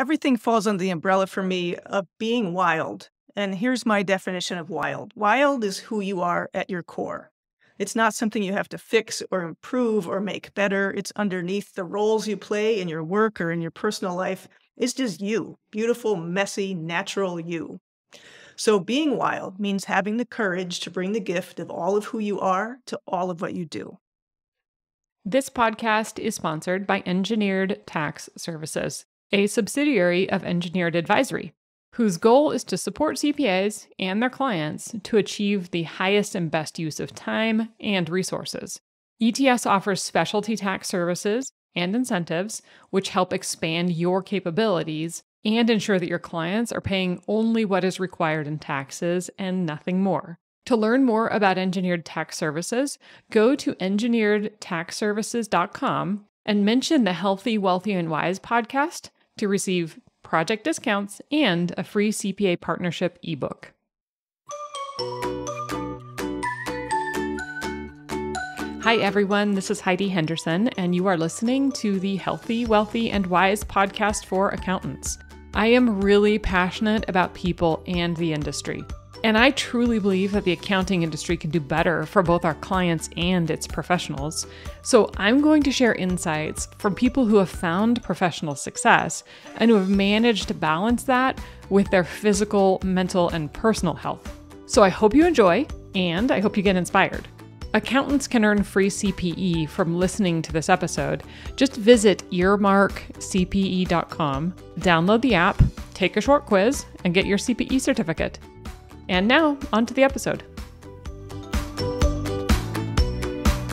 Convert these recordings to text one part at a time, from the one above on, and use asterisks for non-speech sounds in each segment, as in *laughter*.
everything falls under the umbrella for me of being wild. And here's my definition of wild wild is who you are at your core. It's not something you have to fix or improve or make better. It's underneath the roles you play in your work or in your personal life. It's just you, beautiful, messy, natural you. So being wild means having the courage to bring the gift of all of who you are to all of what you do. This podcast is sponsored by Engineered Tax Services, a subsidiary of Engineered Advisory whose goal is to support CPAs and their clients to achieve the highest and best use of time and resources. ETS offers specialty tax services and incentives, which help expand your capabilities and ensure that your clients are paying only what is required in taxes and nothing more. To learn more about engineered tax services, go to engineeredtaxservices.com and mention the Healthy, Wealthy, and Wise podcast to receive project discounts, and a free CPA partnership ebook. Hi, everyone. This is Heidi Henderson, and you are listening to the Healthy, Wealthy, and Wise podcast for accountants. I am really passionate about people and the industry. And I truly believe that the accounting industry can do better for both our clients and its professionals. So I'm going to share insights from people who have found professional success and who have managed to balance that with their physical, mental, and personal health. So I hope you enjoy and I hope you get inspired. Accountants can earn free CPE from listening to this episode. Just visit earmarkcpe.com, download the app, take a short quiz, and get your CPE certificate. And now, on to the episode.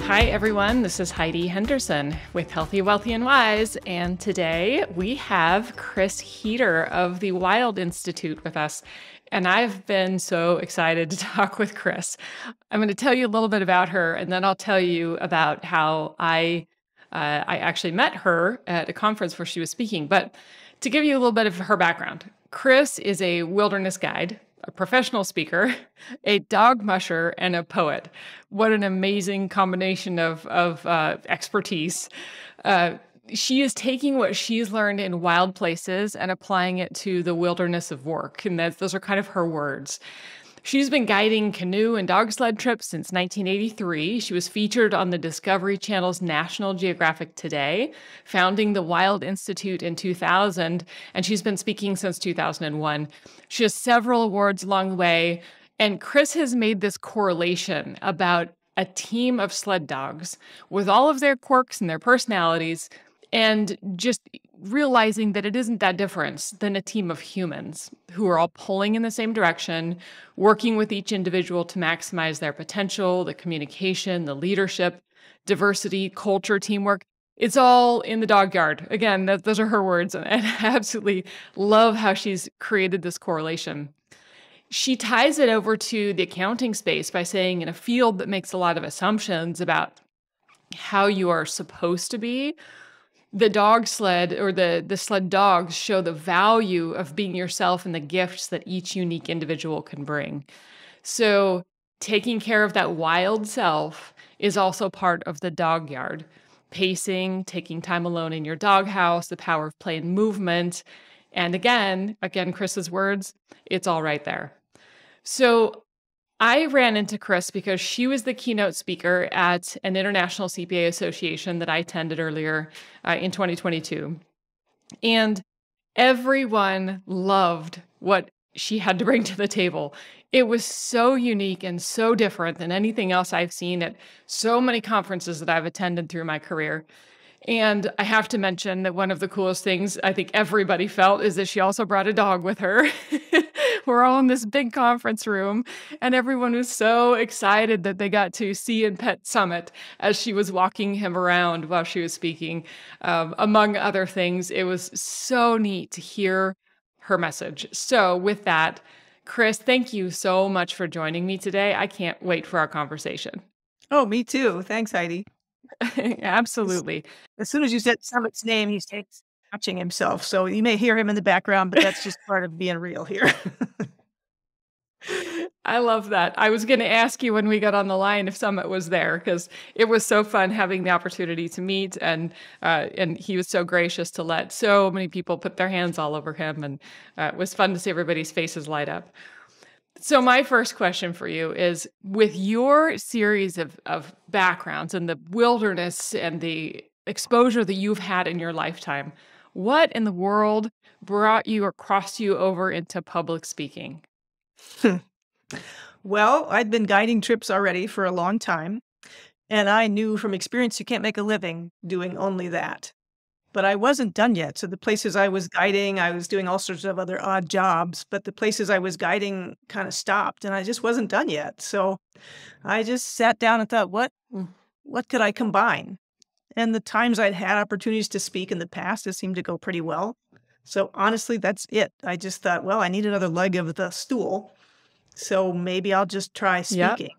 Hi, everyone. This is Heidi Henderson with Healthy, Wealthy, and Wise. And today we have Chris Heeter of the Wild Institute with us. And I've been so excited to *laughs* talk with Chris. I'm going to tell you a little bit about her, and then I'll tell you about how I uh, I actually met her at a conference where she was speaking. But to give you a little bit of her background, Chris is a wilderness guide a professional speaker, a dog musher, and a poet. What an amazing combination of, of uh, expertise. Uh, she is taking what she's learned in wild places and applying it to the wilderness of work. And that, those are kind of her words. She's been guiding canoe and dog sled trips since 1983. She was featured on the Discovery Channel's National Geographic Today, founding the Wild Institute in 2000, and she's been speaking since 2001. She has several awards along the way, and Chris has made this correlation about a team of sled dogs with all of their quirks and their personalities and just realizing that it isn't that different than a team of humans who are all pulling in the same direction, working with each individual to maximize their potential, the communication, the leadership, diversity, culture, teamwork. It's all in the dog yard. Again, that, those are her words. And *laughs* I absolutely love how she's created this correlation. She ties it over to the accounting space by saying, in a field that makes a lot of assumptions about how you are supposed to be, the dog sled or the the sled dogs show the value of being yourself and the gifts that each unique individual can bring. So taking care of that wild self is also part of the dog yard. Pacing, taking time alone in your doghouse, the power of play and movement. And again, again, Chris's words, it's all right there. So I ran into Chris because she was the keynote speaker at an international CPA association that I attended earlier uh, in 2022. And everyone loved what she had to bring to the table. It was so unique and so different than anything else I've seen at so many conferences that I've attended through my career. And I have to mention that one of the coolest things I think everybody felt is that she also brought a dog with her. *laughs* We're all in this big conference room, and everyone was so excited that they got to see and pet Summit as she was walking him around while she was speaking. Um, among other things, it was so neat to hear her message. So, with that, Chris, thank you so much for joining me today. I can't wait for our conversation. Oh, me too. Thanks, Heidi. *laughs* Absolutely. As soon as you said Summit's name, he's touching himself. So you may hear him in the background, but that's just part of being real here. *laughs* I love that. I was going to ask you when we got on the line if Summit was there because it was so fun having the opportunity to meet, and uh, and he was so gracious to let so many people put their hands all over him, and uh, it was fun to see everybody's faces light up. So my first question for you is: with your series of of backgrounds and the wilderness and the exposure that you've had in your lifetime, what in the world brought you or crossed you over into public speaking? *laughs* Well, I'd been guiding trips already for a long time, and I knew from experience you can't make a living doing only that. But I wasn't done yet. So the places I was guiding, I was doing all sorts of other odd jobs, but the places I was guiding kind of stopped and I just wasn't done yet. So I just sat down and thought, what Mm. what could I combine? And the times I'd had opportunities to speak in the past, it seemed to go pretty well. So honestly, that's it. I just thought, well, I need another leg of the stool. So maybe I'll just try Yep. speaking.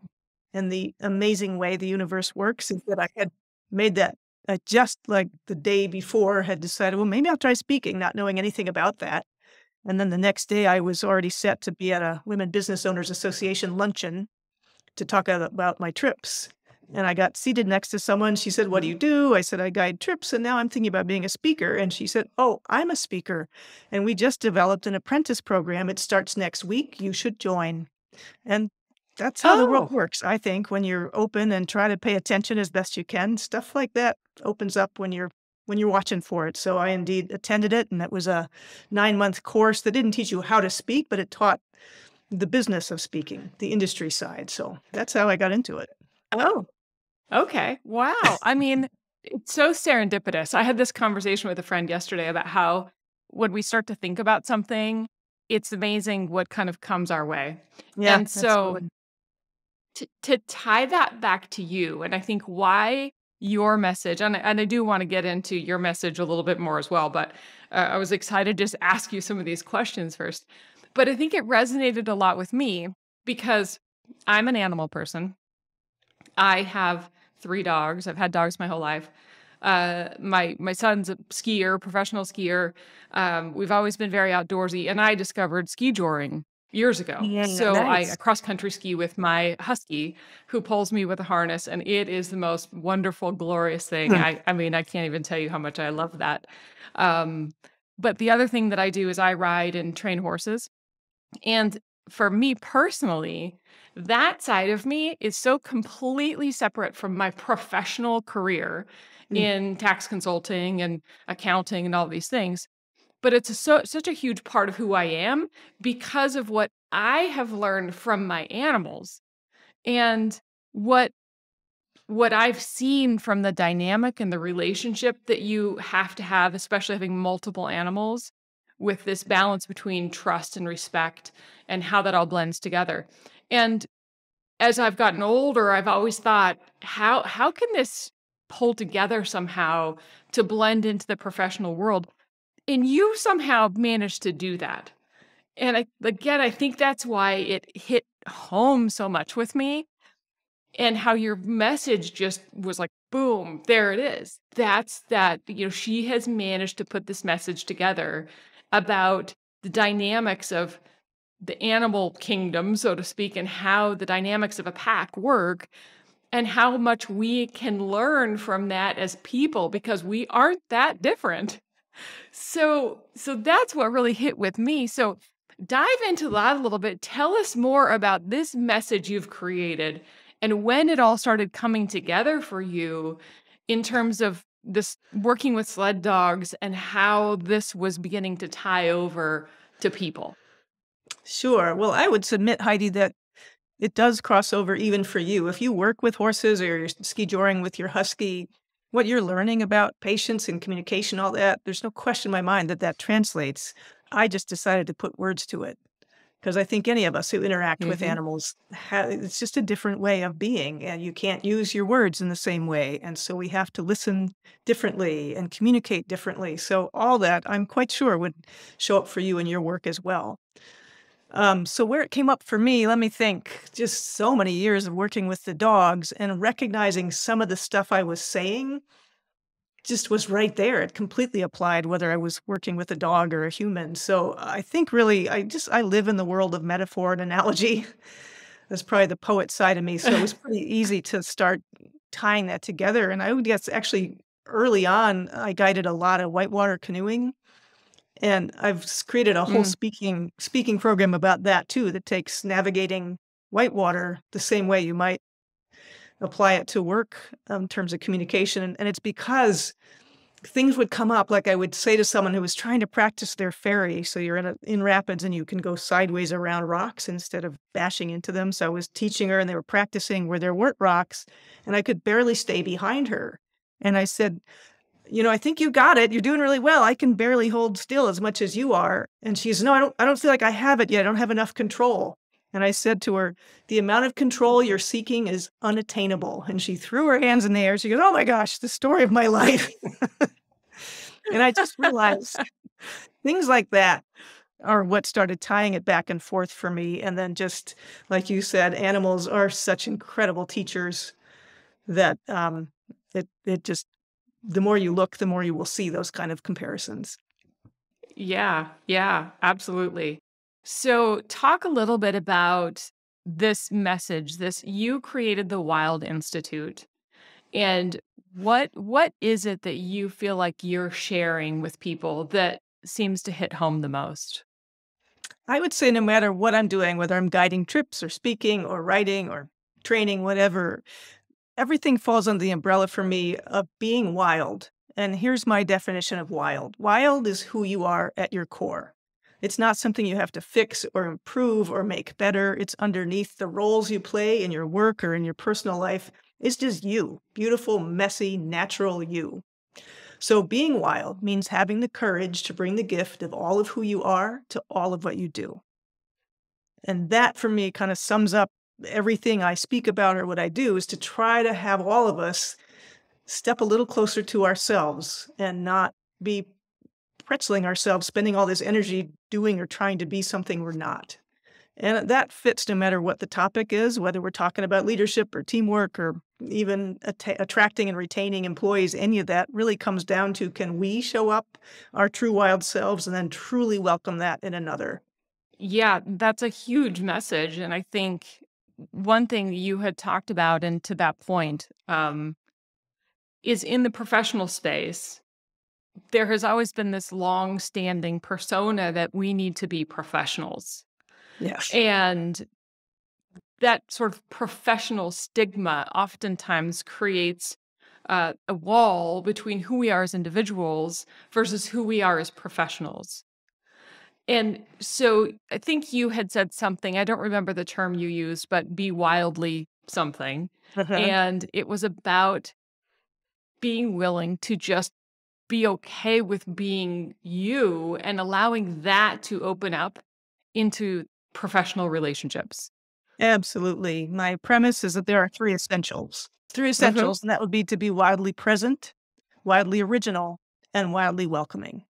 And the amazing way the universe works is that I had made that I just like the day before had decided, well, maybe I'll try speaking, not knowing anything about that. And then the next day I was already set to be at a Women Business Owners Association luncheon to talk about my trips. And I got seated next to someone. She said, What do you mm-hmm. do? I said, I guide trips. And now I'm thinking about being a speaker. And she said, Oh, I'm a speaker. And we just developed an apprentice program. It starts next week. You should join. And that's how the world Oh, works, I think, when you're open and try to pay attention as best you can. Stuff like that opens up when you're when you're watching for it. So I indeed attended it, and it was a nine month course that didn't teach you how to speak, but it taught the business of speaking, the industry side. So that's how I got into it. oh, okay. Wow. I mean, it's so serendipitous. I had this conversation with a friend yesterday about how when we start to think about something, it's amazing what kind of comes our way. Yeah, And so to, to tie that back to you, and I think why your message, and, I- and I do want to get into your message a little bit more as well, but uh, I was excited to just ask you some of these questions first. But I think it resonated a lot with me because I'm an animal person. I have three dogs. I've had dogs my whole life. Uh, my my son's a skier, professional skier. Um, we've always been very outdoorsy, and I discovered ski joring years ago. Yeah, So I cross country ski with my husky, who pulls me with a harness, and it is the most wonderful, glorious thing. Hmm. I I mean, I can't even tell you how much I love that. Um, but the other thing that I do is I ride and train horses. And for me personally, that side of me is so completely separate from my professional career Mm. in tax consulting and accounting and all these things. But it's a, so such a huge part of who I am because of what I have learned from my animals and what what I've seen from the dynamic and the relationship that you have to have, especially having multiple animals, with this balance between trust and respect and how that all blends together. And as I've gotten older, I've always thought, how how can this pull together somehow to blend into the professional world? And you somehow managed to do that. And I, again, I think that's why it hit home so much with me and how your message just was like boom there it is that's that you know she has managed to put this message together about the dynamics of the animal kingdom so to speak and how the dynamics of a pack work and how much we can learn from that as people because we aren't that different. So so that's what really hit with me. So dive into mm. that a little bit. Tell us more about this message you've created and when it all started coming together for you in terms of this working with sled dogs and how this was beginning to tie over to people. Sure. Well, I would submit, Heidi, that it does cross over even for you. If you work with horses or you're ski joring with your husky, what you're learning about patience and communication, all that, there's no question in my mind that that translates. I just decided to put words to it because I think any of us who interact with hmm animals, ha- it's just a different way of being, and you can't use your words in the same way. And so we have to listen differently and communicate differently. So, all that I'm quite sure would show up for you in your work as well. Um, so where it came up for me, let me think. Just so many years of working with the dogs and recognizing some of the stuff I was saying just was right there. It completely applied whether I was working with a dog or a human. So I think really I just I live in the world of metaphor and analogy. *laughs* That's probably the poet side of me. So it was *laughs* pretty easy to start tying that together. And I would guess actually early on, I guided a lot of whitewater canoeing. And I've created a whole Mm. speaking speaking program about that too, that takes navigating whitewater the same way you might apply it to work um, in terms of communication. And, and it's because things would come up like i would say to someone who was trying to practice their ferry so you're in a, in rapids and you can go sideways around rocks instead of bashing into them so i was teaching her and they were practicing where there weren't rocks and i could barely stay behind her and i said you know i think you got it you're doing really well i can barely hold still as much as you are and she's no i don't i don't feel like i have it yet i don't have enough control and I said to her, The amount of control you're seeking is unattainable. And she threw her hands in the air. She goes, Oh my gosh, the story of my life. *laughs* and I just realized things like that are what started tying it back and forth for me. And then just like you said, animals are such incredible teachers that um, it it just the more you look, the more you will see those kind of comparisons. Yeah, yeah, absolutely. So, talk a little bit about this message. This you created the Wild Institute, and what what is it that you feel like you're sharing with people that seems to hit home the most? I would say no matter what I'm doing, whether I'm guiding trips or speaking or writing or training, whatever, everything falls under the umbrella for me of being wild. And here's my definition of wild wild is who you are at your core. It's not something you have to fix or improve or make better. It's underneath the roles you play in your work or in your personal life. It's just you, beautiful, messy, natural you. So being wild means having the courage to bring the gift of all of who you are to all of what you do. And that for me kind of sums up everything I speak about or what I do is to try to have all of us step a little closer to ourselves and not be pretzeling ourselves, spending all this energy doing or trying to be something we're not. And that fits no matter what the topic is, whether we're talking about leadership or teamwork or even atta attracting and retaining employees, any of that really comes down to can we show up our true wild selves and then truly welcome that in another? Yeah, that's a huge message. And I think one thing you had talked about, and to that point, um, is in the professional space, there has always been this long standing persona that we need to be professionals. Yes. And that sort of professional stigma oftentimes creates uh, a wall between who we are as individuals versus who we are as professionals. And so I think you had said something, I don't remember the term you used, but be wildly something. Uh-huh. And it was about being willing to just be okay with being you and allowing that to open up into professional relationships. Absolutely. My premise is that there are three essentials. Three Mhm. essentials, and that would be to be wildly present, wildly original, and wildly welcoming.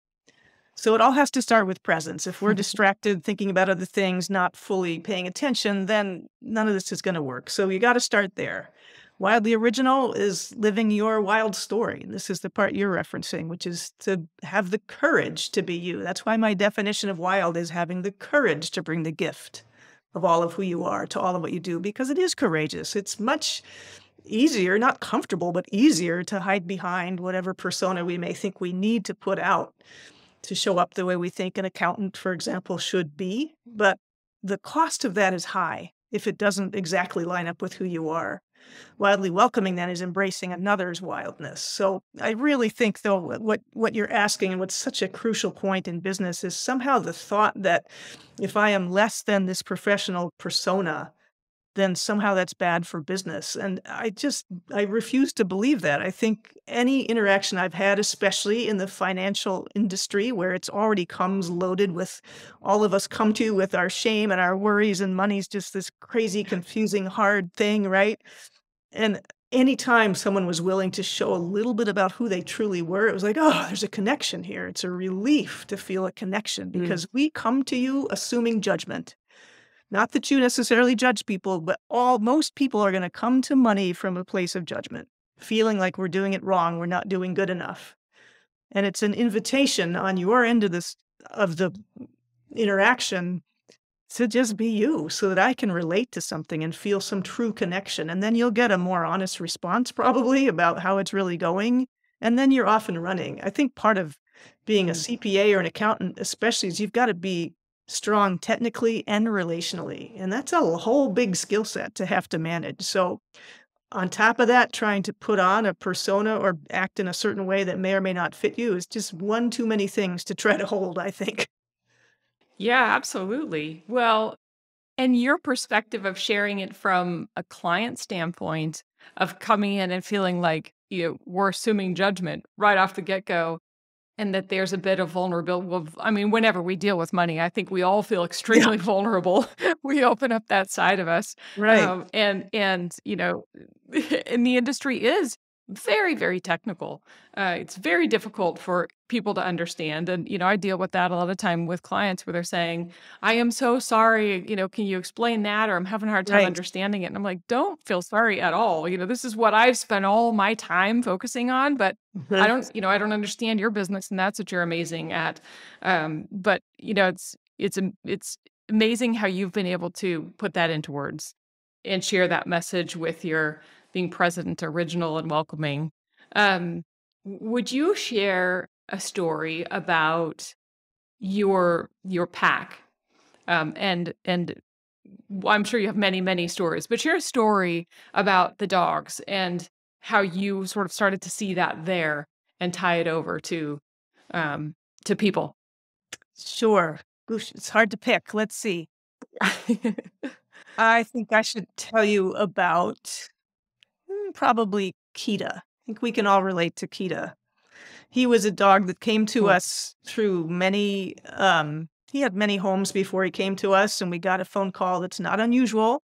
So it all has to start with presence. If we're mm-hmm. distracted thinking about other things, not fully paying attention, then none of this is going to work. So you got to start there. Wildly original is living your wild story. This is the part you're referencing, which is to have the courage to be you. That's why my definition of wild is having the courage to bring the gift of all of who you are to all of what you do, because it is courageous. It's much easier, not comfortable, but easier to hide behind whatever persona we may think we need to put out to show up the way we think an accountant, for example, should be. Mm. But the cost of that is high if it doesn't exactly line up with who you are. Wildly welcoming then is embracing another's wildness. So I really think though what what what you're asking and what's such a crucial point in business is somehow the thought that if I am less than this professional persona, then somehow that's bad for business. And I just, I refuse to believe that. I think any interaction I've had, especially in the financial industry where it's already comes loaded with all of us come to with our shame and our worries, and money's just this crazy, confusing, hard thing, right? And anytime someone was willing to show a little bit about who they truly were, it was like, oh, there's a connection here. It's a relief to feel a connection Mm. because we come to you assuming judgment. Not that you necessarily judge people, but all most people are going to come to money from a place of judgment, feeling like we're doing it wrong, we're not doing good enough. And it's an invitation on your end of this of the interaction to just be you so that I can relate to something and feel some true connection. And then you'll get a more honest response *laughs* probably about how it's really going. And then you're off and running. I think part of being a Mm. CPA or an accountant, especially, is you've got to be strong technically and relationally. And that's a whole big skill set to have to manage. So, on top of that, trying to put on a persona or act in a certain way that may or may not fit you is just one too many things to try to hold, I think. Yeah, absolutely. Well, and your perspective of sharing it from a client standpoint of coming in and feeling like you know, we're assuming judgment right off the get-go and that there's a bit of vulnerability. Well, I mean, whenever we deal with money, I think we all feel Yeah. extremely *laughs* vulnerable. we open up that side of us. Right. Um, and and you know, *laughs* and the industry is very, very technical. Uh, it's very difficult for people to understand. And, you know, I deal with that a lot of time with clients where they're saying, I am so sorry, you know, can you explain that? Or I'm having a hard time Right. understanding it. And I'm like, don't feel sorry at all. You know, this is what I've spent all my time focusing on, but I Mhm. don't, you know, I don't understand your business and that's what you're amazing at. Um, but you know, it's it's it's amazing how you've been able to put that into words and share that message with your being present, original, and welcoming. Um, would you share a story about your your pack? Um, and and I'm sure you have many many stories, but share a story about the dogs and how you sort of started to see that there and tie it over to um, to people. Sure. Gosh, it's hard to pick. Let's see. *laughs* I think I should tell you about probably Kita. I think we can all relate to Kita. He was a dog that came to us through many, um, he had many homes before he came to us, and we got a phone call that's not unusual.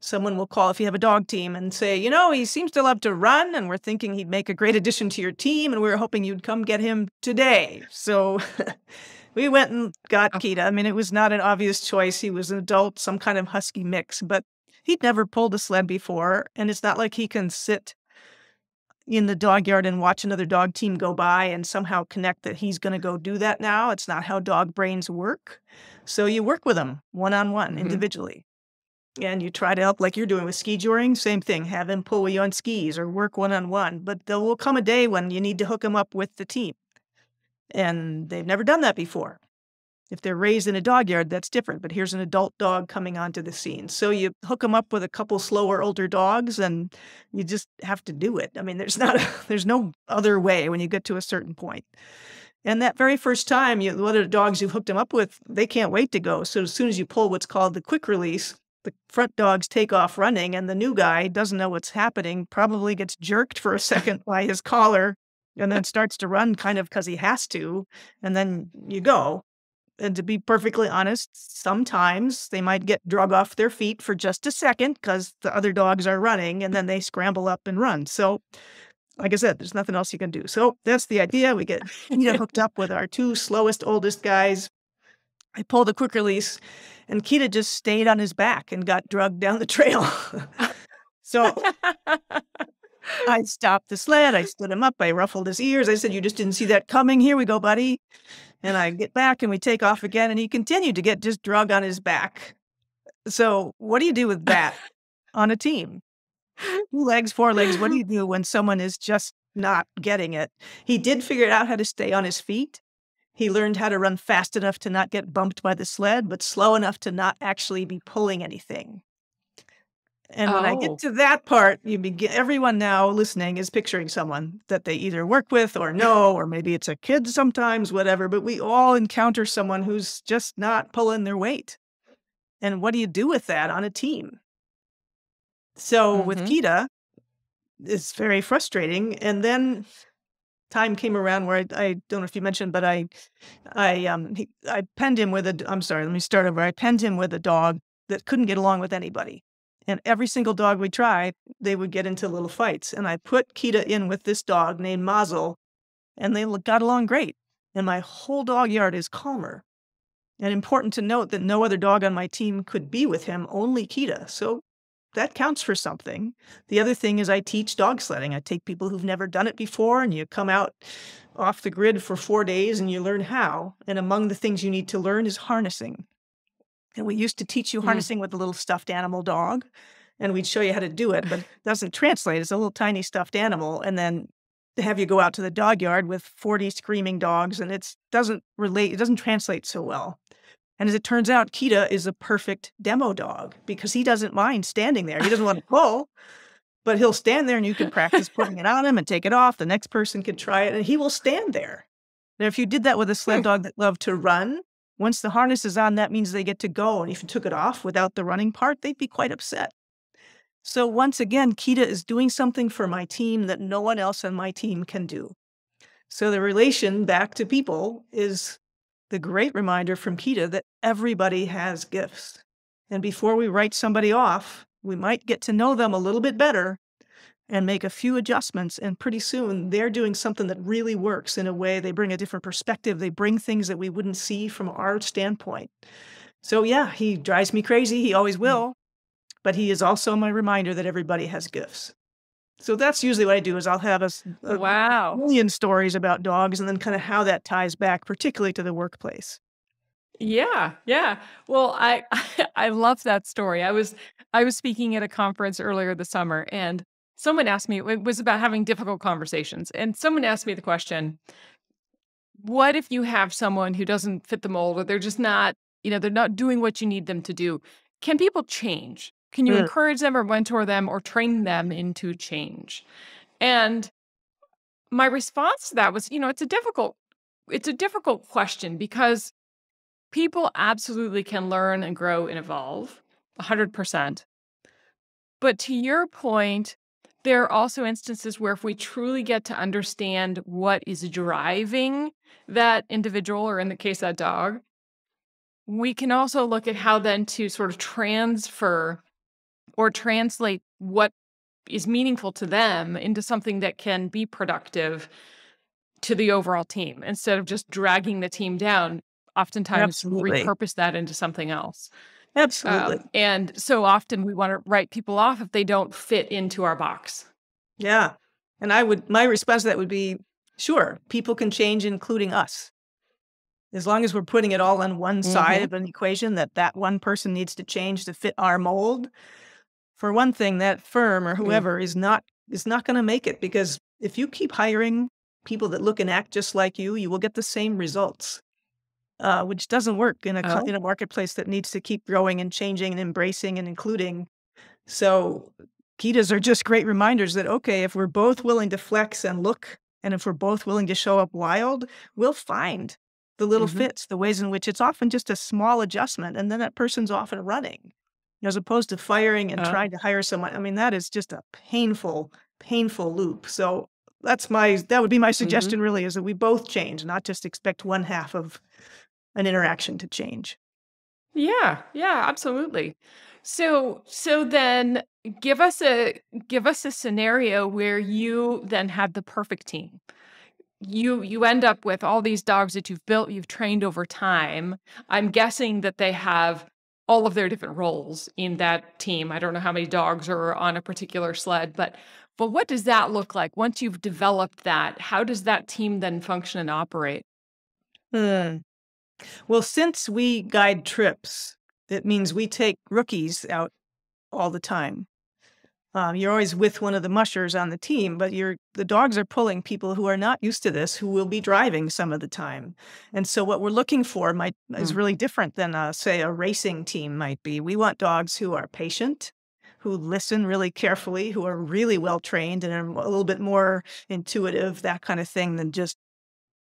Someone will call if you have a dog team and say, you know, he seems to love to run, and we're thinking he'd make a great addition to your team, and we were hoping you'd come get him today. So *laughs* we went and got Oh, Kita. I mean, it was not an obvious choice. He was an adult, some kind of husky mix, but he'd never pulled a sled before. And it's not like he can sit in the dog yard and watch another dog team go by and somehow connect that he's going to go do that now. It's not how dog brains work. So you work with them one on one mhm. individually. And you try to help like you're doing with ski joring, same thing. Have him pull you on skis or work one on one. But there will come a day when you need to hook him up with the team. And they've never done that before. If they're raised in a dog yard, that's different. But here's an adult dog coming onto the scene. So you hook them up with a couple slower older dogs and you just have to do it. I mean, there's *laughs* not a, there's no other way when you get to a certain point. And that very first time, you of the dogs you've hooked them up with, they can't wait to go. So as soon as you pull what's called the quick release, the front dogs take off running, and the new guy doesn't know what's happening, probably gets jerked for a second *laughs* by his collar, and then starts to run kind of because he has to, and then you go. And to be perfectly honest, sometimes they might get drug off their feet for just a second because the other dogs are running, and then they scramble up and run. So like I said, there's nothing else you can do. So that's the idea. We get *laughs* Kita hooked up with our two slowest, oldest guys. I pulled a quick release, and Kita just stayed on his back and got drugged down the trail. *laughs* so *laughs* I stopped the sled. I stood him up. I ruffled his ears. I said, You just didn't see that coming. Here we go, buddy. And I get back and we take off again. And he continued to get just drug on his back. So, what do you do with that on a team? Two legs, four legs. What do you do when someone is just not getting it? He did figure out how to stay on his feet. He learned how to run fast enough to not get bumped by the sled, but slow enough to not actually be pulling anything. And when I get oh, to that part, you begin, everyone now listening is picturing someone that they either work with or know, or maybe it's a kid sometimes, whatever. But we all encounter someone who's just not pulling their weight. And what do you do with that on a team? So with hmm Kita, it's very frustrating. And then time came around where I, I don't know if you mentioned, but I, I, um, he, I penned him with a. I'm sorry, let me start over. I penned him with a dog that couldn't get along with anybody, and every single dog we tried, they would get into little fights. And I put Kita in with this dog named Mazel, and they got along great. And my whole dog yard is calmer. And important to note that no other dog on my team could be with him, only Kita. So that counts for something. The other thing is I teach dog sledding. I take people who've never done it before and you come out off the grid for 4 days and you learn how. And among the things you need to learn is harnessing. And we used to teach you Mm. harnessing with a little stuffed animal dog, and we'd show you how to do it, but it doesn't translate. It's a little tiny stuffed animal, and then to have you go out to the dog yard with 40 screaming dogs, and it doesn't relate, it doesn't translate so well. And as it turns out, Kita is a perfect demo dog because he doesn't mind standing there. He doesn't want to *laughs* pull, but he'll stand there and you can practice putting it on him and take it off. The next person can try it and he will stand there. Now, if you did that with a sled dog that loved to run, once the harness is on, that means they get to go. And if you took it off without the running part, they'd be quite upset. So, once again, Kita is doing something for my team that no one else on my team can do. So, the relation back to people is the great reminder from Kita that everybody has gifts. And before we write somebody off, we might get to know them a little bit better and make a few adjustments. And pretty soon they're doing something that really works in a way. They bring a different perspective, they bring things that we wouldn't see from our standpoint. So, yeah, he drives me crazy. He always hmm. will. But he is also my reminder that everybody has gifts. So that's usually what I do is I'll have a Wow. million stories about dogs and then kind of how that ties back, particularly to the workplace. Yeah, yeah. Well, I *laughs* I love that story. I was I was speaking at a conference earlier this summer and someone asked me it was about having difficult conversations and someone asked me the question, what if you have someone who doesn't fit the mold or they're just not, you know, they're not doing what you need them to do? Can people change? Can you Mm. encourage them or mentor them or train them into change? And my response to that was, you know, it's a difficult it's a difficult question because people absolutely can learn and grow and evolve 100%. But to your point, there are also instances where if we truly get to understand what is driving that individual, or in the case, that dog, we can also look at how then to sort of transfer or translate what is meaningful to them into something that can be productive to the overall team instead of just dragging the team down oftentimes Absolutely. repurpose that into something else Absolutely. um, and so often we want to write people off if they don't fit into our box Yeah. And I would, my response to that would be sure, people can change, including us. As long as we're putting it all on one side Mhm. of an equation that that one person needs to change to fit our mold. For one thing, that firm or Mm. whoever is not is not going to make it because if you keep hiring people that look and act just like you, you will get the same results. Uh, which doesn't work in a Oh. in a marketplace that needs to keep growing and changing and embracing and including. So Kitas are just great reminders that, okay, if we're both willing to flex and look, and if we're both willing to show up wild, we'll find the little Mhm. fits, the ways in which it's often just a small adjustment, and then that person's off and running, as opposed to firing and Oh. trying to hire someone. I mean, that is just a painful, painful loop. So that's my that would be my Mhm. suggestion. Really, is that we both change, not just expect one half of an interaction to change. yeah yeah absolutely. So so then give us a give us a scenario where you then had the perfect team. You you end up with all these dogs that you've built you've trained over time. I'm guessing that they have all of their different roles in that team. I don't know how many dogs are on a particular sled but but what does that look like once you've developed that? How does that team then function and operate? Hmm. Well, since we guide trips, it means we take rookies out all the time. Um, you're always with one of the mushers on the team, but you're the dogs are pulling people who are not used to this, who will be driving some of the time. And so, what we're looking for might is Mm. really different than, uh, say, a racing team might be. We want dogs who are patient, who listen really carefully, who are really well trained, and are a little bit more intuitive, that kind of thing, than just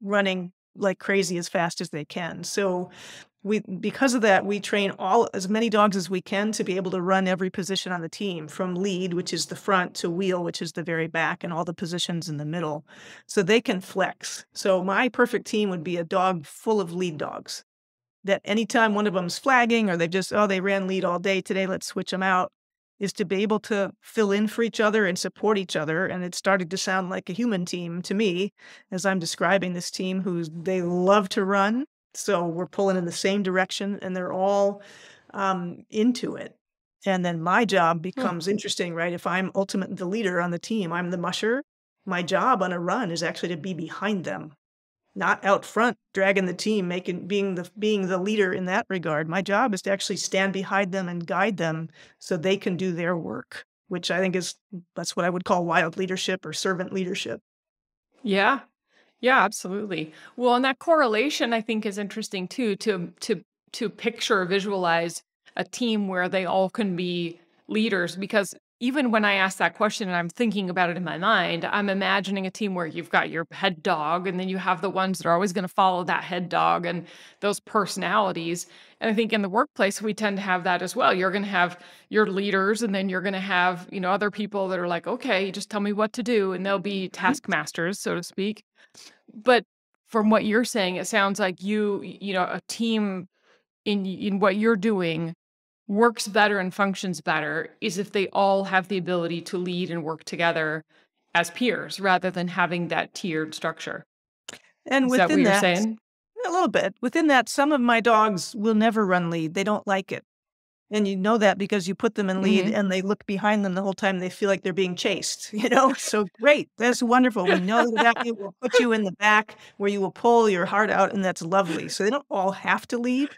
running like crazy as fast as they can. So we because of that, we train all as many dogs as we can to be able to run every position on the team from lead, which is the front, to wheel, which is the very back, and all the positions in the middle. So they can flex. So my perfect team would be a dog full of lead dogs. That anytime one of them's flagging or they just, oh, they ran lead all day today, let's switch them out, is to be able to fill in for each other and support each other. And it started to sound like a human team to me as I'm describing this team who's they love to run. So we're pulling in the same direction and they're all um, into it. And then my job becomes interesting, right? If I'm ultimate the leader on the team, I'm the musher. My job on a run is actually to be behind them not out front dragging the team, making being the being the leader in that regard. My job is to actually stand behind them and guide them so they can do their work, which I think is that's what I would call wild leadership or servant leadership. Yeah. Yeah, absolutely. Well, and that correlation I think is interesting too to to to picture visualize a team where they all can be leaders because even when I ask that question and I'm thinking about it in my mind, I'm imagining a team where you've got your head dog and then you have the ones that are always going to follow that head dog and those personalities. And I think in the workplace, we tend to have that as well. You're going to have your leaders and then you're going to have, you know, other people that are like, okay, just tell me what to do. And they'll be taskmasters, so to speak. But from what you're saying, it sounds like you, you know, a team in in what you're doing works better and functions better is if they all have the ability to lead and work together as peers rather than having that tiered structure. And is within that what you're saying? a little bit, within that, some of my dogs will never run lead. They don't like it. And you know that because you put them in lead hmm and they look behind them the whole time. They feel like they're being chased, *laughs* you know? So great. That's wonderful. We know that we will put you in the back where you will pull your heart out, and that's lovely. So they don't all have to lead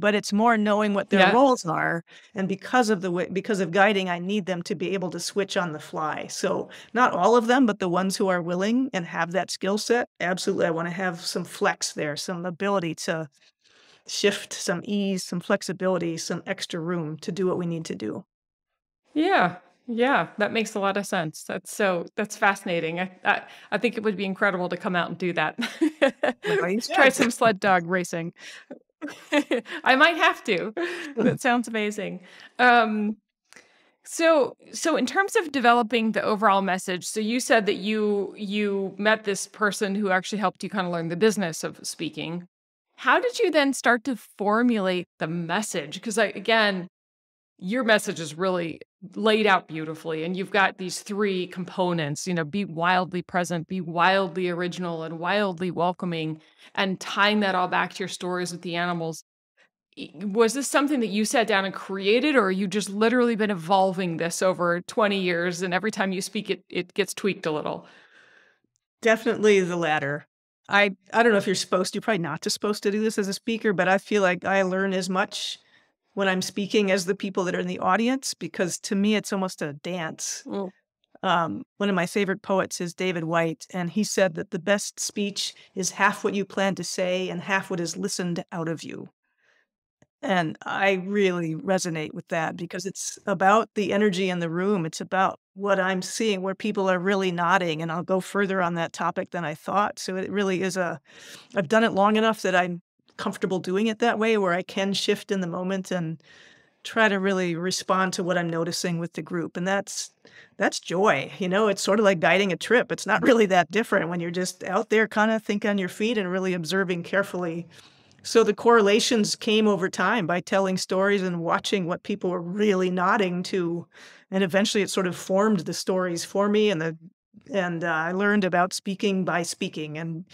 but it's more knowing what their Yeah. roles are and because of the way because of guiding i need them to be able to switch on the fly so not all of them but the ones who are willing and have that skill set absolutely i want to have some flex there some ability to shift some ease some flexibility some extra room to do what we need to do Yeah. Yeah, that makes a lot of sense. That's so that's fascinating. I I, I think it would be incredible to come out and do that. *laughs* Try some sled dog racing. *laughs* I might have to. *laughs* That sounds amazing. Um, so so in terms of developing the overall message, so you said that you you met this person who actually helped you kind of learn the business of speaking. How did you then start to formulate the message? Because I again, your message is really laid out beautifully and you've got these three components you know be wildly present be wildly original and wildly welcoming and tying that all back to your stories with the animals. Was this something that you sat down and created or you just literally been evolving this over 20 years and every time you speak it it gets tweaked a little? Definitely the latter. I i don't know if you're supposed to you're probably not supposed to do this as a speaker but i feel like i learn as much when I'm speaking as the people that are in the audience because to me it's almost a dance. Mm. Um, one of my favorite poets is David Whyte, and he said that the best speech is half what you plan to say and half what is listened out of you. And I really resonate with that because it's about the energy in the room. It's about what I'm seeing where people are really nodding. And I'll go further on that topic than I thought. So it really is a, I've done it long enough that I'm comfortable doing it that way where I can shift in the moment and try to really respond to what I'm noticing with the group. And that's that's joy. You know, it's sort of like guiding a trip. It's not *laughs* really that different when you're just out there kind of think on your feet and really observing carefully. So the correlations came over time by telling stories and watching what people were really nodding to. And eventually it sort of formed the stories for me and the and uh, I learned about speaking by speaking. And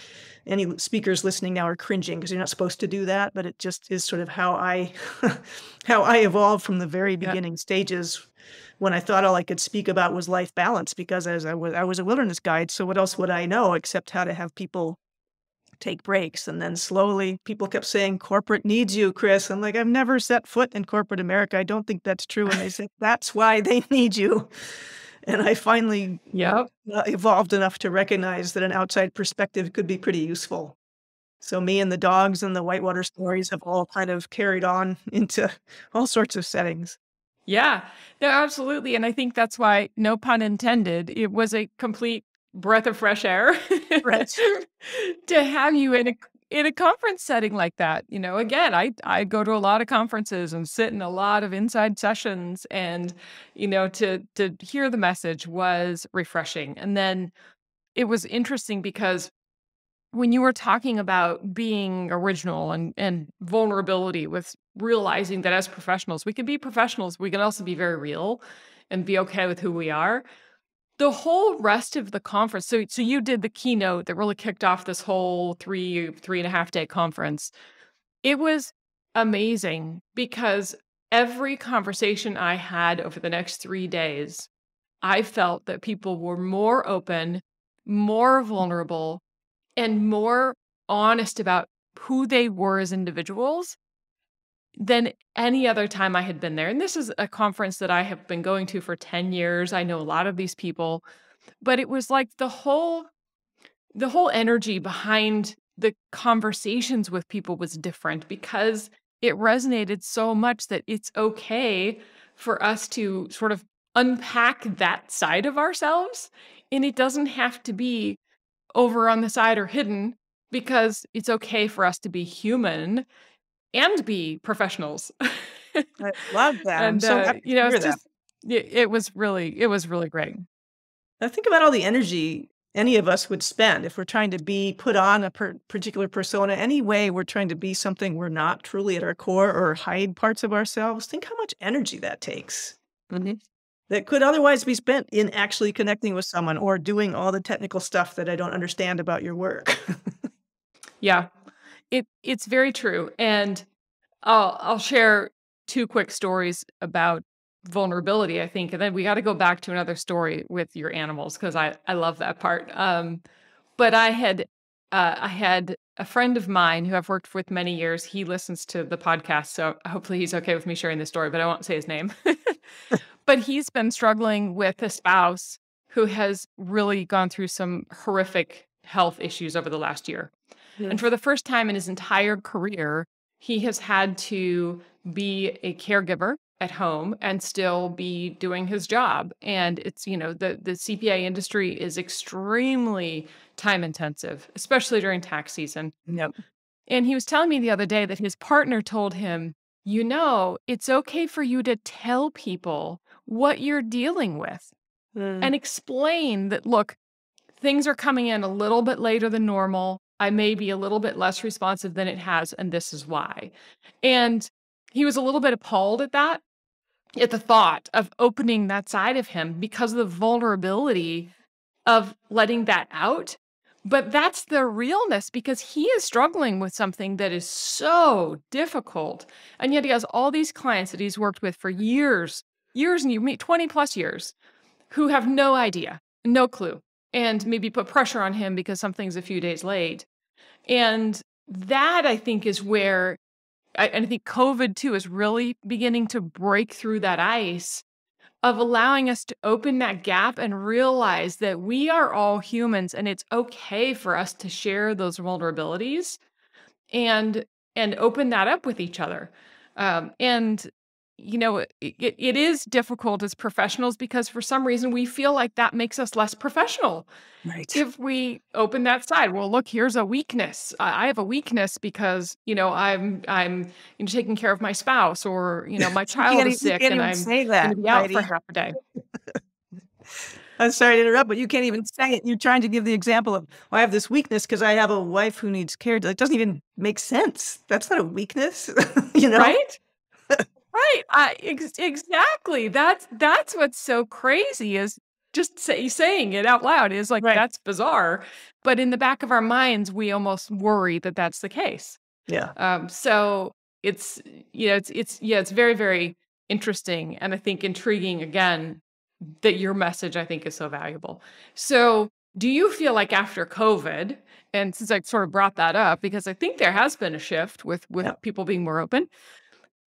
any speakers listening now are cringing because you're not supposed to do that, but it just is sort of how I *laughs* how I evolved from the very Yeah. beginning stages when I thought all I could speak about was life balance because as I was I was a wilderness guide, so what else would I know except how to have people take breaks? And then slowly people kept saying, "Corporate needs you, Chris." I'm like, "I've never set foot in corporate America. I don't think that's true." And they said, "That's why they need you." And I finally Yep. uh, evolved enough to recognize that an outside perspective could be pretty useful. So me and the dogs and the whitewater stories have all kind of carried on *laughs* into all sorts of settings. Yeah. No, absolutely. And I think that's why, no pun intended, it was a complete breath of fresh air Right. *laughs* to have you in a in a conference setting like that. You know, again, I I go to a lot of conferences and sit in a lot of inside sessions and you know, to to hear the message was refreshing. And then it was interesting because when you were talking about being original and and vulnerability with realizing that as professionals, we can be professionals, we can also be very real and be okay with who we are. The whole rest of the conference, so so you did the keynote that really kicked off this whole three three and a half day conference. It was amazing because every conversation I had over the next three days, I felt that people were more open, more vulnerable, and more honest about who they were as individuals than any other time I had been there. And this is a conference that I have been going to for 10 years. I know a lot of these people, but it was like the whole the whole energy behind the conversations with people was different because it resonated so much that it's okay for us to sort of unpack that side of ourselves and it doesn't have to be over on the side or hidden because it's okay for us to be human and be professionals. *laughs* I love that. and so uh, you know, it's just it, it was really it was really great. Now think about all the energy any of us would spend if we're trying to be put on a per particular persona. Any way we're trying to be something we're not truly at our core or hide parts of ourselves. Think how much energy that takes. Mhm. That could otherwise be spent in actually connecting with someone or doing all the technical stuff that I don't understand about your work. *laughs* Yeah. It it's very true. And I'll I'll share two quick stories about vulnerability, I think. And then we got to go back to another story with your animals because I I love that part. Um but I had uh, I had a friend of mine who I've worked with many years. He listens to the podcast, so hopefully he's okay with me sharing this story, but I won't say his name. *laughs* but he's been struggling with a spouse who has really gone through some horrific health issues over the last year. And for the first time in his entire career, he has had to be a caregiver at home and still be doing his job. And it's, you know, the the CPA industry is extremely time intensive, especially during tax season. Yep. And he was telling me the other day that his partner told him, you know, it's okay for you to tell people what you're dealing with Mm. and explain that, look, things are coming in a little bit later than normal. I may be a little bit less responsive than it has, and this is why. And he was a little bit appalled at that, at the thought of opening that side of him because of the vulnerability of letting that out. But that's the realness because he is struggling with something that is so difficult. And yet he has all these clients that he's worked with for years, years and you meet 20 plus years who have no idea, no clue, and maybe put pressure on him because something's a few days late. And that I think is where I, I think COVID too is really beginning to break through that ice of allowing us to open that gap and realize that we are all humans and it's okay for us to share those vulnerabilities and and open that up with each other. Um, and you know, it, it is difficult as professionals because for some reason we feel like that makes us less professional Right. if we open that side well look here's a weakness i have a weakness because you know i'm i'm you know, taking care of my spouse or you know my *laughs* child is sick and i'm say that, to be out for half a day *laughs* I'm sorry to interrupt, but you can't even say it. You're trying to give the example of, well, I have this weakness because I have a wife who needs care. It doesn't even make sense. That's not a weakness, *laughs* you know? right right I, ex- exactly that's that's what's so crazy is just say, saying it out loud is like Right. that's bizarre but in the back of our minds we almost worry that that's the case Yeah. Um, so it's you know it's it's yeah it's very very interesting and I think intriguing again that your message I think is so valuable. So do you feel like after COVID, and since I sort of brought that up because I think there has been a shift with with Yep. people being more open,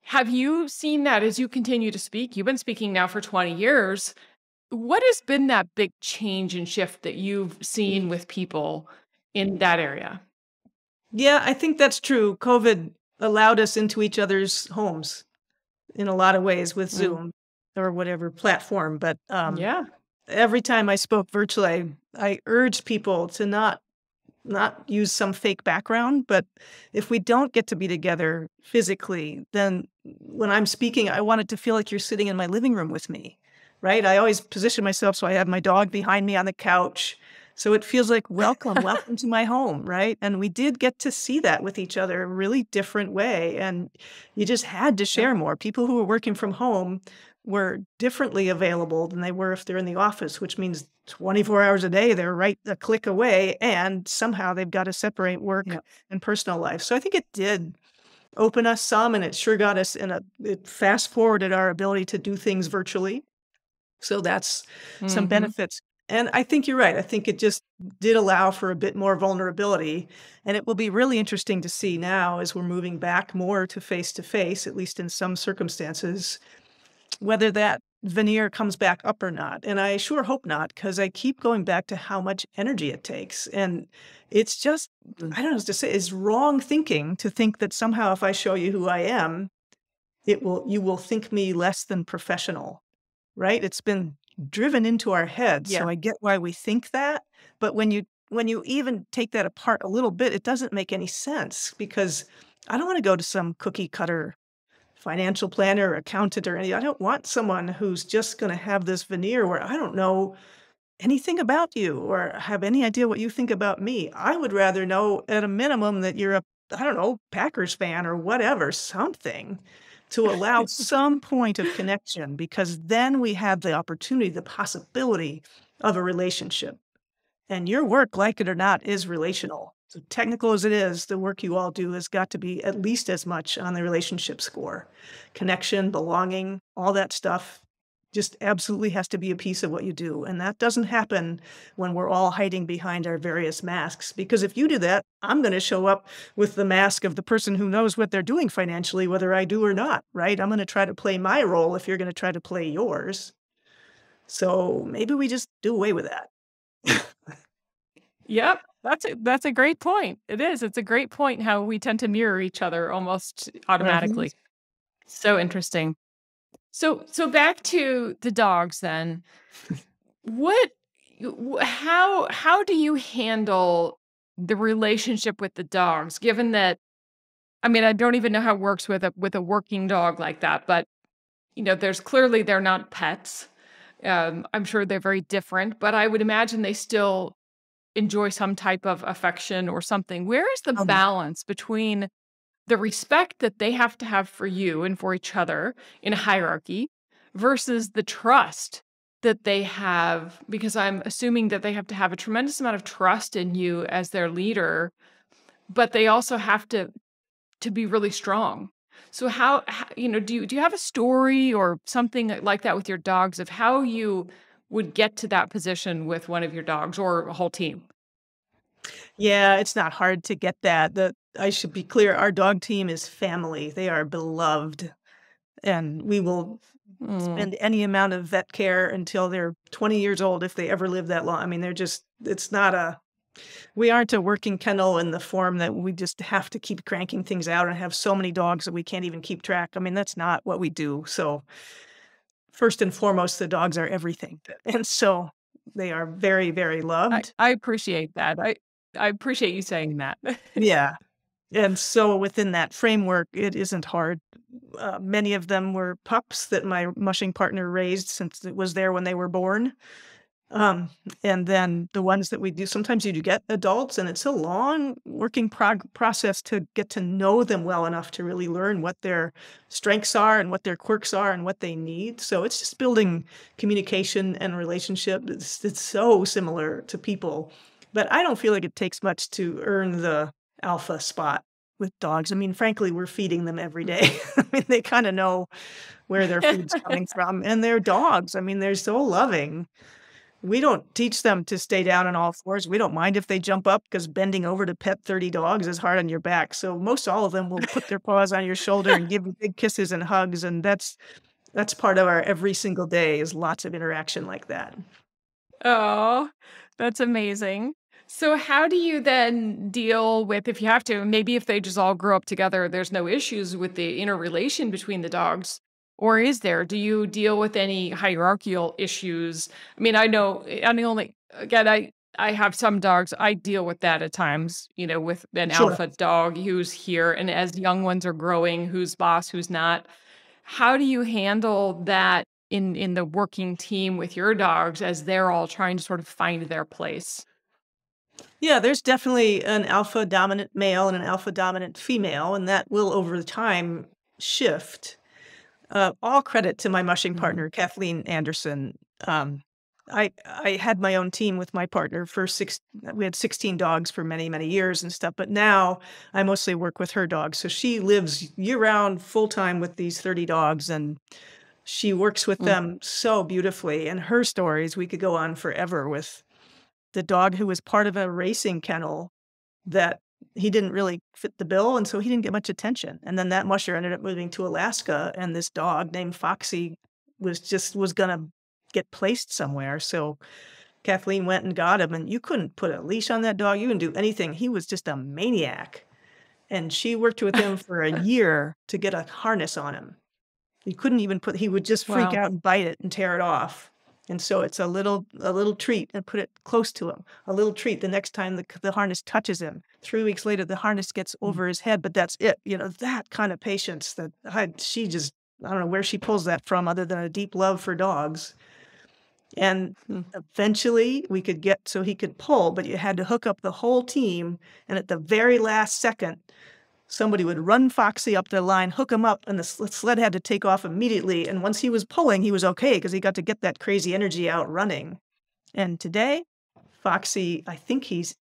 have you seen that as you continue to speak? You've been speaking now for 20 years. What has been that big change and shift that you've seen with people in that area? Yeah, I think that's true. COVID allowed us into each other's homes in a lot of ways with Mm. Zoom or whatever platform. But um, Yeah. every time I spoke virtually, I, I urged people to not not use some fake background. But if we don't get to be together physically, then when I'm speaking, I want it to feel like you're sitting in my living room with me, right? I always position myself so I have my dog behind me on the couch. So it feels like welcome, welcome to my home, right? And we did get to see that with each other in a really different way. And you just had to share more. People who were working from home were differently available than they were if they're in the office, which means 24 hours a day, they're right a click away. And somehow they've got to separate work Yep. and personal life. So I think it did open us some and it sure got us in a, it fast forwarded our ability to do things virtually. So that's some Mhm. benefits. And I think you're right. I think it just did allow for a bit more vulnerability. And it will be really interesting to see now as we're moving back more to face to face, at least in some circumstances, whether that veneer comes back up or not. And I sure hope not, because I keep going back to how much energy it takes. And it's just, Mm. I don't know what to say, it's wrong thinking to think that somehow if I show you who I am, it will you will think me less than professional. Right? It's been driven into our heads. Yeah. So I get why we think that. But when you when you even take that apart a little bit, it doesn't make any sense because I don't want to go to some cookie cutter financial planner or accountant or any I don't want someone who's just going to have this veneer where I don't know anything about you or have any idea what you think about me. I would rather know at a minimum that you're a I don't know, Packers fan or whatever, something to allow some point of connection because then we have the opportunity, the possibility of a relationship. And your work, like it or not, is relational. So technical as it is, the work you all do has got to be at least as much on the relationship score. Connection, belonging, all that stuff just absolutely has to be a piece of what you do. And that doesn't happen when we're all hiding behind our various masks. Because if you do that, I'm going to show up with the mask of the person who knows what they're doing financially, whether I do or not, right? I'm going to try to play my role if you're going to try to play yours. So maybe we just do away with that. *laughs* Yep, that's a that's a great point. It is. It's a great point how we tend to mirror each other almost automatically. So interesting. So so back to the dogs then. What how how do you handle the relationship with the dogs given that I mean I don't even know how it works with a with a working dog like that, but you know, there's clearly they're not pets. Um, I'm sure they're very different, but I would imagine they still enjoy some type of affection or something. Where is the Um, balance between the respect that they have to have for you and for each other in a hierarchy versus the trust that they have? Because I'm assuming that they have to have a tremendous amount of trust in you as their leader, but they also have to to be really strong. So how, how you know, do you do you have a story or something like that with your dogs of how you would get to that position with one of your dogs or a whole team? yeah, it's not hard to get that. The I should be clear, our dog team is family. They are beloved. And we will Mm, spend any amount of vet care until they're 20 years old if they ever live that long. I mean, they're just it's not a we aren't a working kennel in the form that we just have to keep cranking things out and have so many dogs that we can't even keep track. I mean, that's not what we do. So, first and foremost, the dogs are everything. *laughs* And so they are very, very I loved. I appreciate that. I I appreciate you saying that. Yeah. *laughs* And so within that framework, it isn't hard. Uh, many of them were pups that my mushing partner raised since it was there when they were born. Um, and then the ones that we do, sometimes you do get adults, and it's a long working prog- process to get to know them well enough to really learn what their strengths are and what their quirks are and what they need. So it's just building communication and relationship. It's, it's so similar to people, but I don't feel like it takes much to earn the alpha spot with dogs. I mean, frankly, we're feeding them every day. *laughs* *laughs* I mean, they kind of know where their food's coming *laughs* from, and they're dogs. I mean, they're so loving. We don't teach them to stay down on all fours. We don't mind if they jump up because bending over to pet 30 dogs is hard on your back. So most all of them will put their paws on your shoulder and give you big kisses and hugs. And that's that's part of our every single day is lots of interaction like that. Oh, that's amazing. So how do you then deal with if you have to, maybe if they just all grow up together, there's no issues with the interrelation between the dogs, or is there? Do you deal with any hierarchical issues? I mean, I know I the only again, I I have some dogs. I deal with that at times, you know, with an Sure. alpha dog who's here, and as young ones are growing, who's boss, who's not. How do you handle that in in the working team with your dogs as they're all trying to sort of find their place? Yeah, there's definitely an alpha dominant male and an alpha dominant female, and that will over time shift. Uh, all credit to my mushing Mhm. partner, Kathleen Anderson. Um, I I had my own team with my partner for six. We had 16 dogs for many many years and stuff, but now I mostly work with her dogs. So she lives year round, full time with these 30 dogs, and She works with Mm. them so beautifully. And her stories, we could go on forever with the dog who was part of a racing kennel that he didn't really fit the bill. And so he didn't get much attention. And then that musher ended up moving to Alaska. And this dog named Foxy was just was going to get placed somewhere. So Kathleen went and got him. And you couldn't put a leash on that dog. You couldn't do anything. He was just a maniac. And she worked with him for a *laughs* year to get a harness on him. He couldn't even put he would just freak Wow. out and bite it and tear it off. And so it's a little a little treat and put it close to him. A little treat the next time the the harness touches him. 3 weeks later the harness gets Mm. over his head, but that's it. You know, that kind of patience that I she just I don't know where she pulls that from other than a deep love for dogs. And Hmm. eventually we could get so he could pull, but you had to hook up the whole team. And at the very last second, somebody would run Foxy up the line, hook him up, and the sled had to take off immediately. And once he was pulling, he was okay because he got to get that crazy energy out running. And today, Foxy, I think he's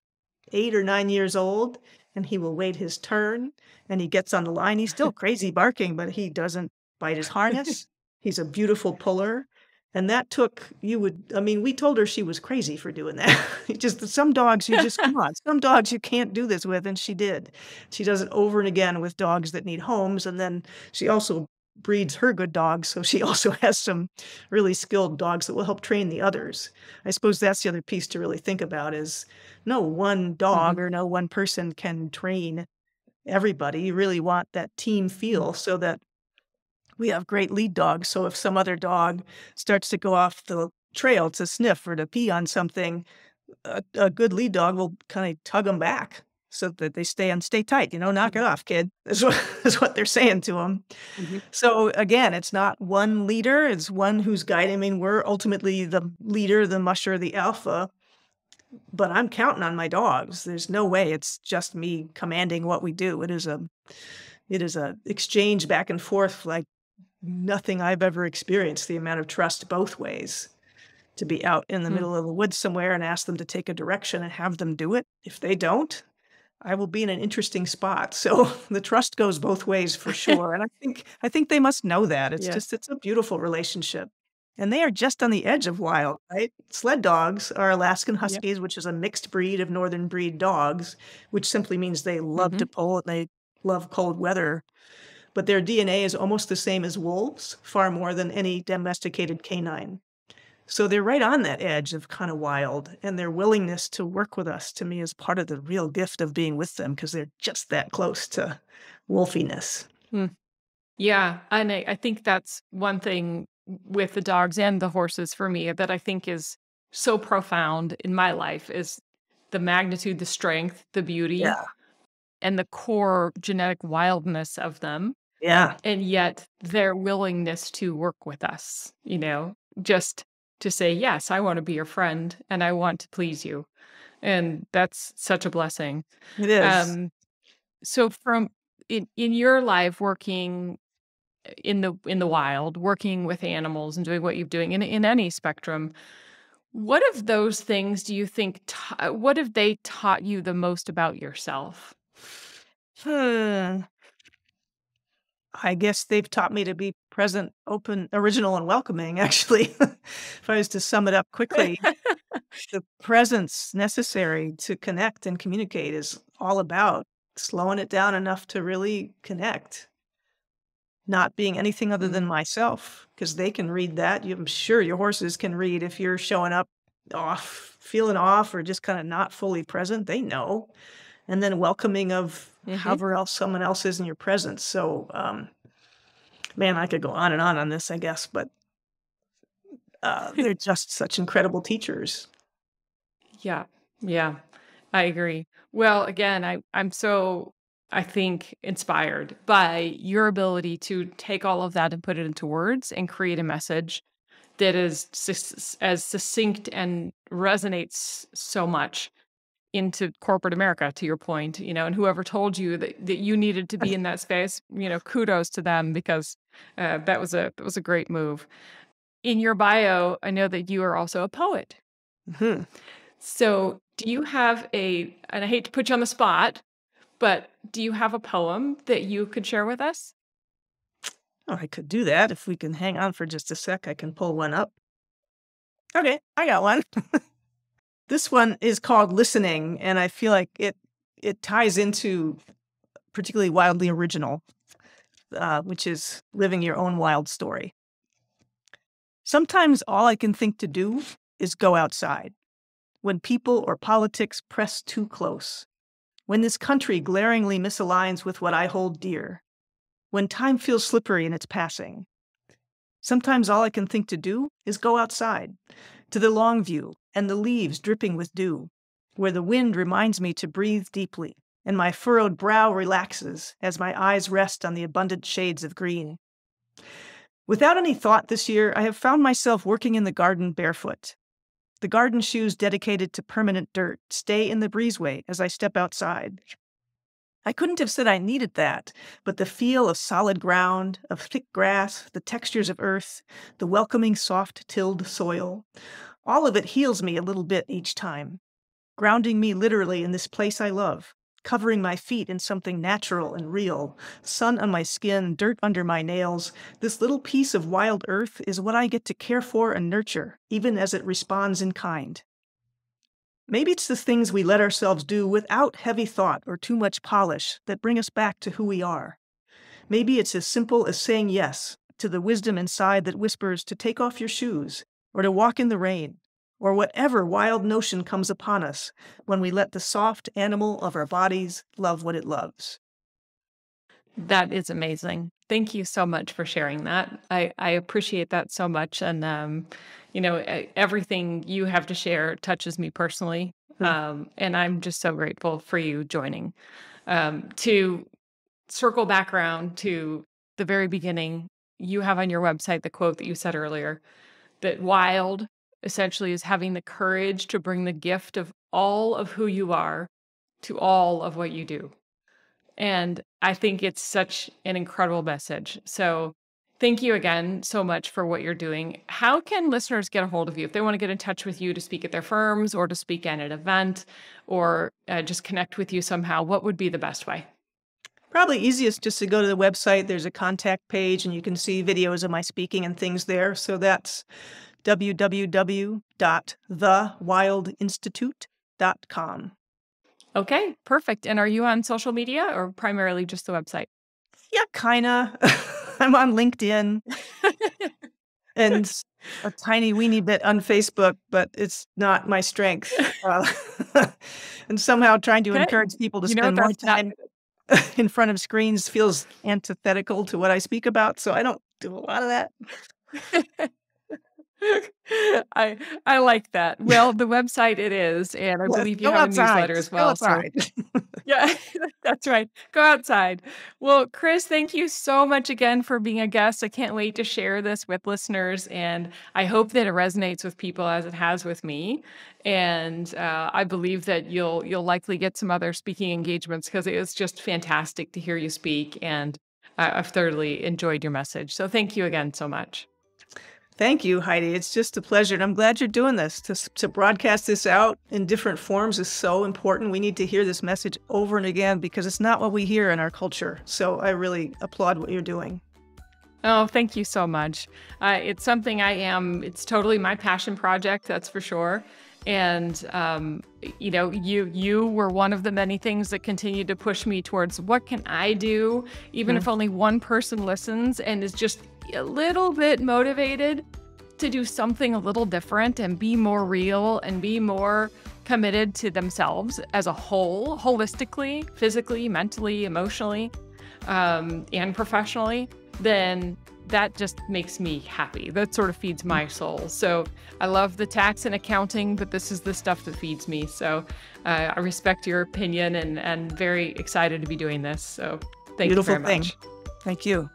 eight or nine years old, and he will wait his turn and he gets on the line. He's still *laughs* crazy barking, but he doesn't bite his harness. *laughs* He's a beautiful puller. And that took, you would, I mean, we told her she was crazy for doing that. *laughs* Just some dogs, you just, come on, *laughs* some dogs you can't do this with. And she did. She does it over and again with dogs that need homes. And then she also breeds her good dogs. So she *laughs* also has some really skilled dogs that will help train the others. I suppose that's the other piece to really think about is no one dog Mhm. or no one person can train everybody. You really want that team feel so that we have great lead dogs. So if some other dog starts to go off the trail to sniff or to pee on something, a, a good lead dog will kind of tug them back so that they stay and stay tight. You know, knock it off, kid. *laughs* Is what is what they're saying to them. Mhm. So again, it's not one leader; it's one who's guiding. I mean, we're ultimately the leader, the musher, the alpha. But I'm counting on my dogs. There's no way it's just me commanding what we do. It is a, it is a exchange back and forth like nothing I've ever experienced. The amount of trust both ways to be out in the Hmm. middle of the woods somewhere and ask them to take a direction and have them do it. If they don't, I will be in an interesting spot. So *laughs* the trust goes both ways for *laughs* sure. And I think I think they must know that. It's just it's a beautiful relationship. And they are just on the edge of wild, right? Sled dogs are Alaskan Yep. Huskies, which is a mixed breed of northern breed dogs, which simply means they love Mhm. to pull and they love cold weather. But their DNA is almost the same as wolves, far more than any domesticated canine. So they're right on that edge of kind of wild, and their willingness to work with us to me is part of the real gift of being with them because they're just that close to wolfiness. Hmm. Yeah, and I, I think that's one thing with the dogs and the horses for me that I think is so profound in my life is the magnitude, the strength, the beauty, Yeah. and the core genetic wildness of them, Yeah. and yet their willingness to work with us, you know, just to say, yes, I want to be your friend and I want to please you. And that's such a blessing. It is. Um, so from in in your life working in the in the wild, working with animals and doing what you're doing in in any spectrum, what of those things do you think ta- what have they taught you the most about yourself? Hmm. I guess they've taught me to be present, open, original, and welcoming, *laughs* actually. if I was to sum it up quickly, *laughs* the presence necessary to connect and communicate is all about slowing it down enough to really connect, not being anything other than Mm. myself, because they can read that. I'm sure your horses can read if you're showing up off, feeling off, or just kind of not fully present. They know. And then welcoming of Mhm. however else someone else is in your presence. So, um, man, I could go on and on on this, I guess, but uh, *laughs* they're just such incredible teachers. Yeah. Yeah. I agree. Well, again, I I'm so I think inspired by your ability to take all of that and put it into words and create a message that is as succinct and resonates so much into corporate America to your point, you know, and whoever told you that, that you needed to be in that space, you know, kudos to them because uh, that was a that was a great move. In your bio, I know that you are also a poet. hmm So, do you have a, and I hate to put you on the spot, but do you have a poem that you could share with us? Oh, I could do that. If we can hang on for just a sec, I can pull one up. Okay, I got one. *laughs* this one is called Listening, and I feel like it it ties into particularly wildly original, uh, which is living your own wild story. Sometimes all I can think to do is go outside. When people or politics press too close, when this country glaringly misaligns with what I hold dear, when time feels slippery in its passing. Sometimes all I can think to do is go outside, to the long view and the leaves dripping with dew, where the wind reminds me to breathe deeply, and my furrowed brow relaxes as my eyes rest on the abundant shades of green. Without any thought this year, I have found myself working in the garden barefoot. The garden shoes dedicated to permanent dirt stay in the breezeway as I step outside, I couldn't have said I needed that, but the feel of solid ground, of thick grass, the textures of earth, the welcoming soft tilled soil, all of it heals me a little bit each time, grounding me literally in this place I love, covering my feet in something natural and real, sun on my skin, dirt under my nails. This little piece of wild earth is what I get to care for and nurture, even as it responds in kind. Maybe it's the things we let ourselves do without heavy thought or too much polish that bring us back to who we are. Maybe it's as simple as saying yes to the wisdom inside that whispers to take off your shoes or to walk in the rain or whatever wild notion comes upon us when we let the soft animal of our bodies love what it loves. That is amazing. Thank you so much for sharing that. I, I appreciate that so much. And, um, you know, everything you have to share touches me personally. Mm-hmm. Um, and I'm just so grateful for you joining. Um, to circle back around to the very beginning, you have on your website the quote that you said earlier that wild essentially is having the courage to bring the gift of all of who you are to all of what you do. And I think it's such an incredible message. So thank you again so much for what you're doing. How can listeners get a hold of you if they want to get in touch with you to speak at their firms or to speak at an event or uh, just connect with you somehow? What would be the best way? Probably easiest just to go to the website. There's a contact page and you can see videos of my speaking and things there. So that's www.thewildinstitute.com. Okay, perfect. And are you on social media or primarily just the website? Yeah, kind of. *laughs* I'm on LinkedIn *laughs* and a tiny weeny bit on Facebook, but it's not my strength. Uh, *laughs* and somehow trying to encourage people to you spend more time not... in front of screens feels antithetical to what I speak about. So I don't do a lot of that. I I like that. Well, the website it is, and I believe you have outside. a newsletter as well. So, *laughs* yeah, *laughs* that's right. Go outside. Well, Chris, thank you so much again for being a guest. I can't wait to share this with listeners, and I hope that it resonates with people as it has with me. And uh, I believe that you'll you'll likely get some other speaking engagements because it was just fantastic to hear you speak, and I've thoroughly enjoyed your message. So thank you again so much. Thank you, Heidi. It's just a pleasure. And I'm glad you're doing this. To, to broadcast this out in different forms is so important. We need to hear this message over and again because it's not what we hear in our culture. So I really applaud what you're doing. Oh, thank you so much. Uh, it's something I am, it's totally my passion project, that's for sure. And um, you know, you you were one of the many things that continued to push me towards what can I do, even mm-hmm. if only one person listens and is just a little bit motivated to do something a little different and be more real and be more committed to themselves as a whole, holistically, physically, mentally, emotionally, um, and professionally, then that just makes me happy. That sort of feeds my soul. So I love the tax and accounting, but this is the stuff that feeds me. So uh, I respect your opinion and and very excited to be doing this. So thank Beautiful you very thing. much. Thank you.